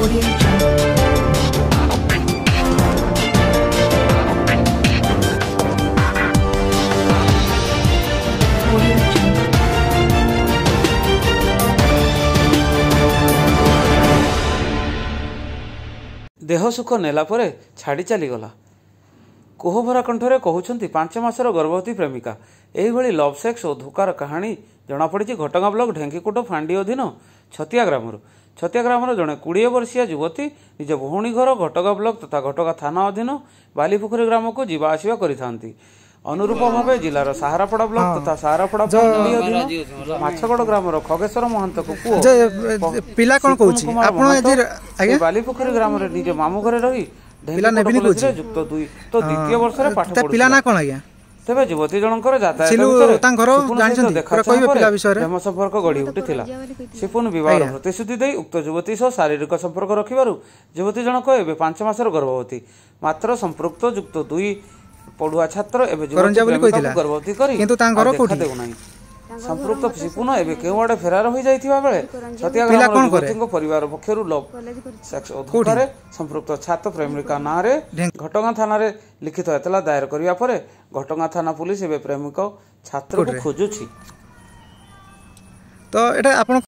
ଦେହ ସୁଖ ନେଲା ପରେ ଛାଡ଼ି ଚାଲିଗଲା। କୋହଭରା କଣ୍ଠରେ କହୁଛନ୍ତି ପାଞ୍ଚ ମାସର ଗର୍ଭବତୀ ପ୍ରେମିକା। ଏହିଭଳି ଲଭ୍ ସେକ୍ସ ଓ ଧୋକାର କାହାଣୀ ଜଣାପଡ଼ିଛି ଘଟଗାଁ ବ୍ଲକ ଢେଙ୍କିକୁଟ ଫାଣ୍ଡି ଅଧୀନ ଛତିଆ ଗ୍ରାମରୁ। ଛତିଆ ଗ୍ରାମର ଜଣେ କୋଡ଼ିଏ ବର୍ଷୀୟ ଯୁବତୀ ନିଜ ଭଉଣୀ ଘର ଘଟଗାଁ ବ୍ଲକ ତଥା ଘଟଗାଁ ଥାନା ଅଧୀନ ବାଲିପୋଖରୀ ଗ୍ରାମକୁ ଯିବା ଆସିବା କରିଥାନ୍ତି। ଅନୁରୂପ ଭାବେ ଜିଲ୍ଲାର ସାହାରାପଡ଼ା ବ୍ଲକ ତଥା ସାହାରାପଡ଼ା ମାଛଗଡ଼ ଗ୍ରାମର ଖଗେଶ୍ୱର ମହାନ୍ତଙ୍କ ପୁଅ ପିଲା କଣ କହୁଛି? ଆପଣ ବାଲିପୋଖରୀ ଗ୍ରାମରେ ନିଜ ମାମୁଁ ଘରେ ରହି ପିଲା ନେବିନି ଢେଙ୍କାନାଳ କଲେଜରେ କହୁଛି? ଯୁକ୍ତ ଦୁଇ ତ ଦ୍ୱିତୀୟ ବର୍ଷରେ ପାଠ ପିଲା ନା କଣ ଆଜ୍ଞା? ତେବେ ଯୁବତୀ ଜଣଙ୍କର? ପ୍ରେମ ସମ୍ପର୍କ ଗଢି ଉଠିଥିଲା ସିପୁନ ବିବାହର ଆଜ୍ଞା। ପ୍ରତିଶ୍ରୁତି ଦେଇ ଉକ୍ତ ଯୁବତୀ ସହ ଶାରୀରିକ ସମ୍ପର୍କ ରଖିବାରୁ ଯୁବତୀ ଜଣକ ଏବେ ପାଞ୍ଚ ମାସର ଗର୍ଭବତୀ ମାତ୍ର ସମ୍ପୃକ୍ତ ଯୁକ୍ତ ଦୁଇ ପଢୁଆ ଛାତ୍ର ଏବେ ଯୁବତୀ। ଗର୍ଭବତୀ କରି ଦେଖା? ଦେଉନାହିଁ ସମ୍ପୃକ୍ତ ଶିପୁନ ଏବେ କେଉଁ ଆଡେ ଫେରାର ହୋଇଯାଇଥିବା ବେଳେ ଛତିଆ ପିଲା ଗ୍ରାମର କଣ କରେ? ଯୁବତୀଙ୍କ ପରିବାର ପକ୍ଷରୁ ସମ୍ପୃକ୍ତ ଛାତ୍ର ପ୍ରେମିକା ନାଁରେ ଘଟଗାଁ ଥାନାରେ ଲିଖିତ ଏତଲା ଦାୟର କରିବା ପରେ ଘଟଗାଁ ଥାନା ପୁଲିସ ଏବେ ପ୍ରେମିକ ଛାତ୍ରକୁ? ଖୋଜୁଛି ତ ଏଇଟା ଆପଣ